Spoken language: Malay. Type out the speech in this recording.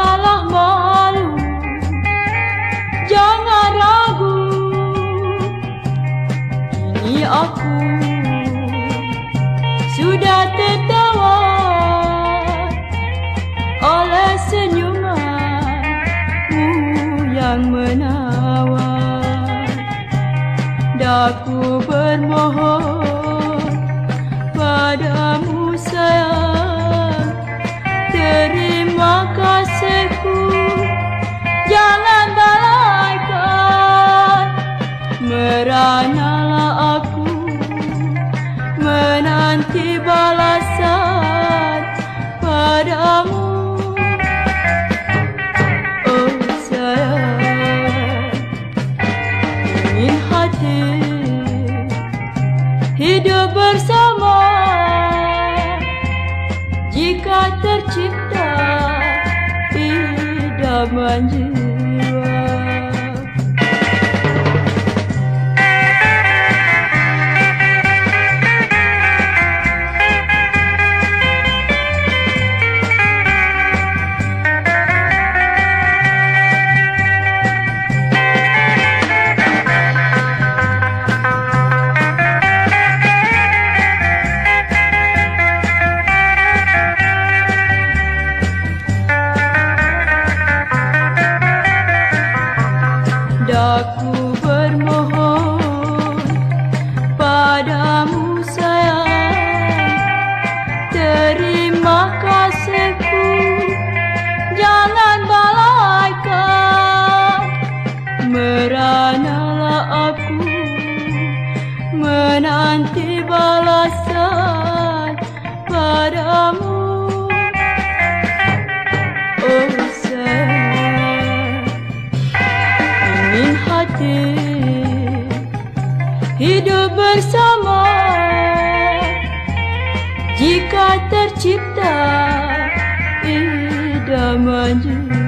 masalah malu, Jangan ragu. Kini aku Sudah tertawa Oleh senyumanmu yang menawar Daku bermohon Padamu sayang. Terima kasih kasihku, jangan balaikan meranalah aku. Menanti balasan padamu. Oh sayang. Ingin hati hidup bersama. Jika tercipta yabancı. Padamu sayang. Terima kasihku. Jangan balaikan Meranalah aku hidup bersama. Jika tercipta idaman jiwa